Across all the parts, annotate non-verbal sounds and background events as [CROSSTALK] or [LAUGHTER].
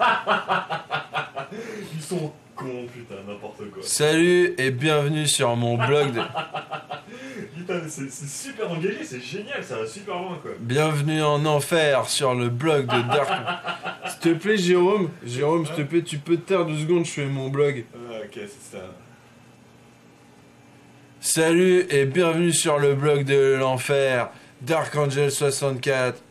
[LAUGHS] Ils sont cons, putain, n'importe quoi. Salut et bienvenue sur mon blog de... [LAUGHS] Putain, c'est super engagé, c'est génial, ça va super loin quoi. Bienvenue en enfer sur le blog de Dark. [LAUGHS] S'il te plaît Jérôme, Jérôme, s'il te plaît, tu peux te taire deux secondes, je fais mon blog. Ah, ok, c'est ça. Salut et bienvenue sur le blog de l'enfer. Dark Angel 64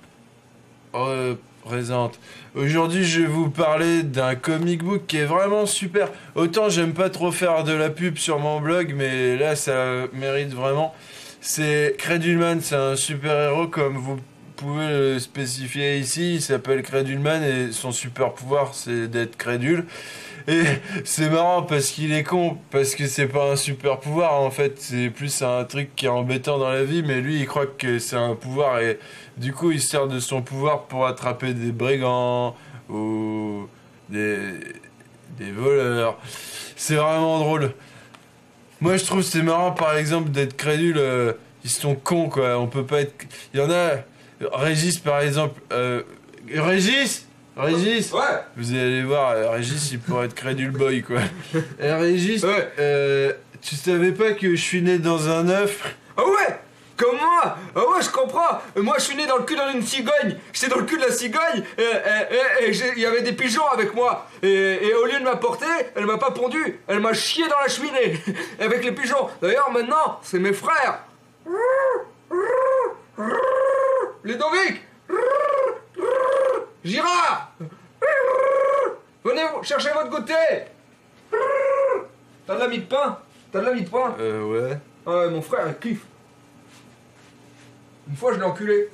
Aujourd'hui, je vais vous parler d'un comic book qui est vraiment super. Autant j'aime pas trop faire de la pub sur mon blog, mais là ça mérite vraiment. C'est Credulman, c'est un super héros comme vous pouvez le spécifier ici. Il s'appelle Credulman et son super pouvoir c'est d'être crédule. Et [LAUGHS] c'est marrant parce qu'il est con, parce que c'est pas un super pouvoir en fait, c'est plus un truc qui est embêtant dans la vie, mais lui il croit que c'est un pouvoir et du coup il sert de son pouvoir pour attraper des brigands ou des, des voleurs. C'est vraiment drôle. Moi je trouve c'est marrant par exemple d'être crédule, euh, ils sont cons quoi, on peut pas être... Il y en a, Régis par exemple, euh, Régis Régis. Ouais. Vous allez voir, euh, Régis, il pourrait être crédule boy, quoi. [LAUGHS] Eh, Régis, Ouais. euh, tu savais pas que je suis né dans un œuf? Ah ouais Comme moi. Ah ouais, je comprends. Moi, je suis né dans le cul d'une cigogne. J'étais dans le cul de la cigogne et et- et- et j'ai- il y avait des pigeons avec moi. Et, et au lieu de m'apporter, elle m'a pas pondu. Elle m'a chié dans la cheminée [LAUGHS] Avec les pigeons. D'ailleurs, maintenant, c'est mes frères Ludovic Girard Venez chercher votre goûter T'as de la mie de pain T'as de la mie de pain Euh, ouais. Ah ouais, mon frère, il kiffe. Une fois, je l'ai enculé.